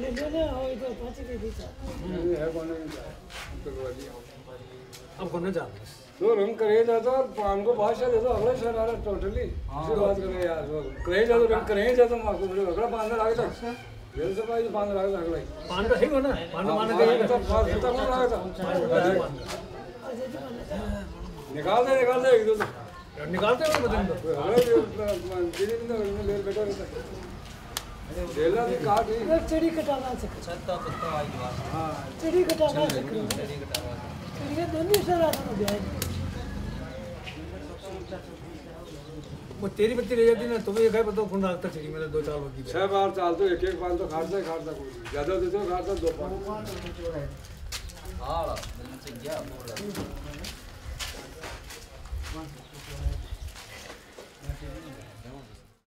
ले ले ले हो तो था है है। अब तो रंग करे जाता और पान को भाषा दे दो अगला शहर आ रहा टोटली इसी बात करें यार करे जातो रंग करे जातो माको बोले अगला पान लागे था जेल से भाई पान लागे अगला पान का ठीक हो। ना पान मान के तो पान कितना कौन लागे था निकाल दे निकाल दे एक दो तो निकालते हो। तो अगला बेटा रहता जेला भी काट ही एक चिड़ी कटाना सक छत्ता पत्ता आई बात हाँ चिड़ी कटाना सक तेरी कटावा चिड़ी दोनों सर आना ब्याज वो तेरी बत्ती रह जाती ना तुम्हें एक है पता कौन रखता चाहिए मेरे दो चार बत्ती छह बार चाल तो एक एक पान तो खाता ही खाता कोई ज्यादा देते हो खाता दो पान हां मिल से गया बोल